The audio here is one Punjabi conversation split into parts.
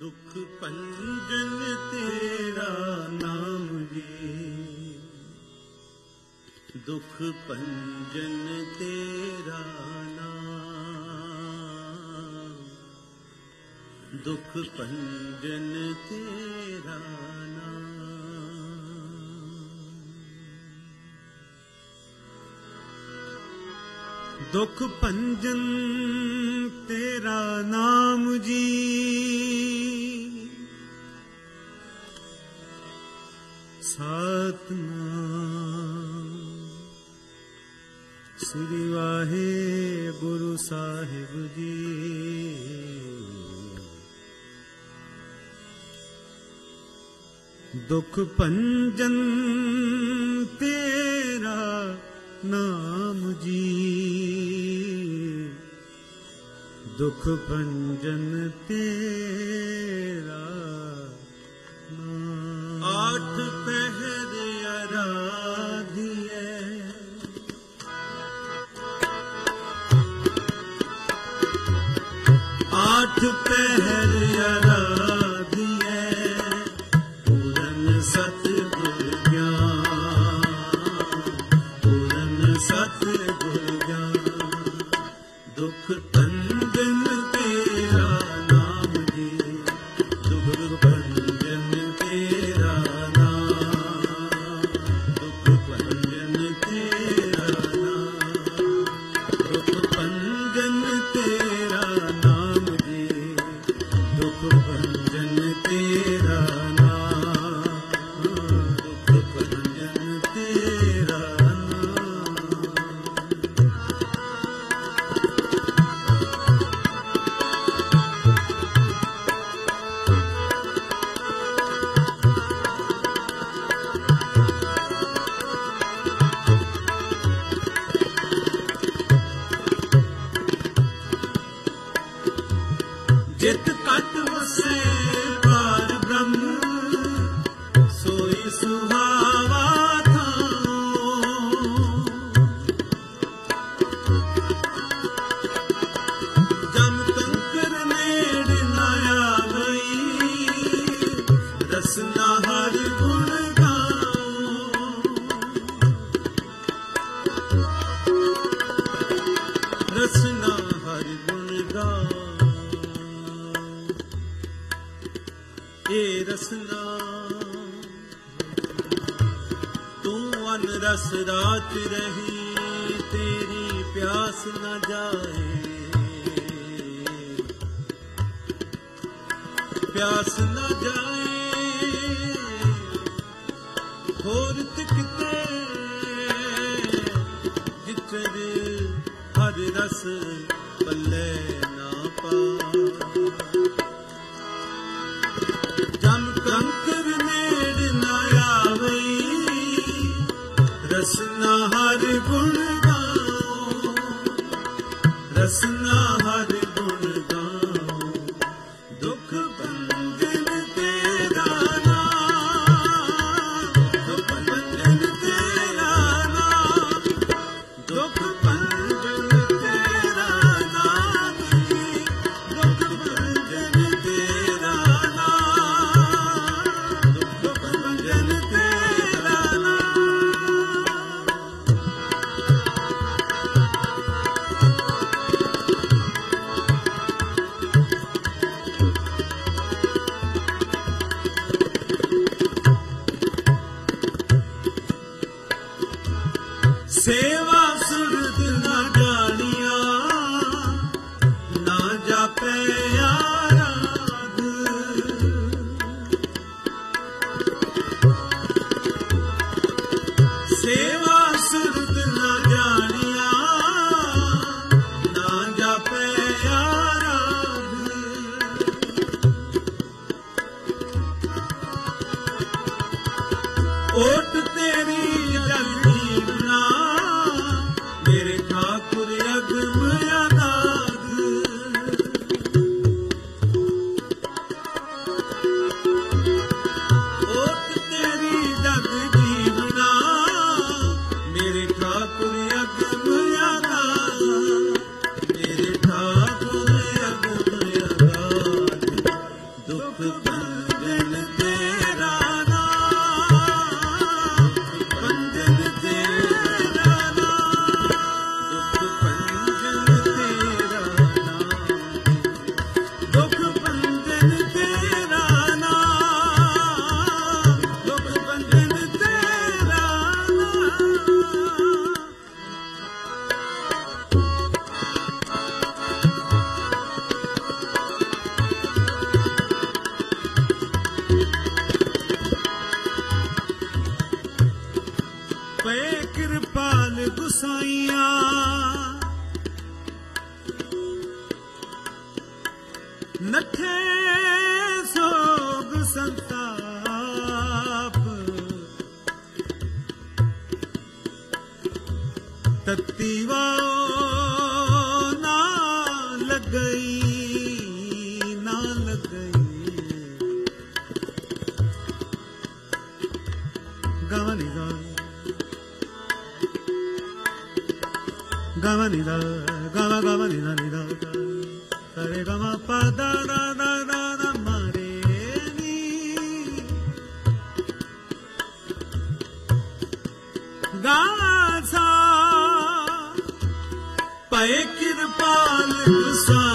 ਦੁੱਖ ਭੰਜਨ ਤੇਰਾ ਨਾਮ ਜੀ। ਦੁੱਖ ਭੰਜਨ ਤੇਰਾ ਨਾਮ। ਦੁੱਖ ਭੰਜਨ ਤੇਰਾ ਨਾਮ। ਦੁੱਖ ਭੰਜਨ ਤੇਰਾ ਨਾਮ ਜੀ। ਸਤਨਾਮ। ਸ੍ਰੀ ਵਾਹਿਗੁਰੂ ਸਾਹਿਬ ਜੀ। ਦੁਖ ਭੰਜਨ ਤੇਰਾ ਨਾਮ ਜੀ। ਦੁਖ ਭੰਜਨ ਤੇਰਾ ਆਠ ਪਹਿਰ ਅਰਾਧੀਏ ਆਠ ਪਹਿਰ ਅਰਾਧੀਏ ਰਸਨਾ ਤੂੰ ਅਨ ਰਸ ਰਾਤ ਰਹੀ, ਤੇਰੀ ਪਿਆਸ ਨਾ ਜਾਏ। ਪਿਆਸ ਨਾ ਜਾਏ। ਹੋਰ ਕਿਤੇ ਜਿਚਰ ਹਰ ਰਸ ਪੱਲੇ ਨਾ ਪਾ। ਨਠੇ ਸੋਗ ਸੰਤਾਪ। ਤਤੀ ਵਾਉ ਨਾ ਲਗਈ ਨਾ ਲਗਈ। ਗਵਨੀ ਦਾ ਗਵਨੀ ਦਾ ਗਵਾ ਗਵਨੀ ਦਾ ਨਿਦਾ रे रम पदी गासा पै कि पालसा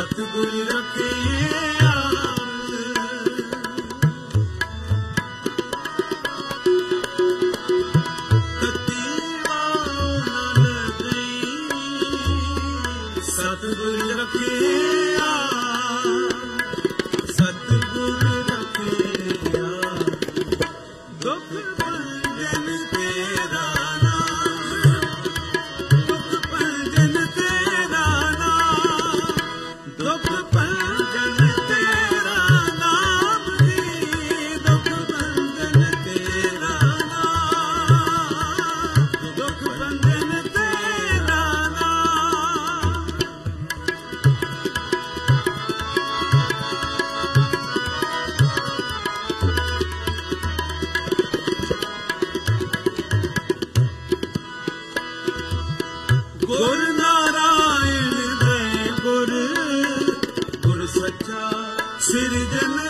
सतगुरु रखिए Sirden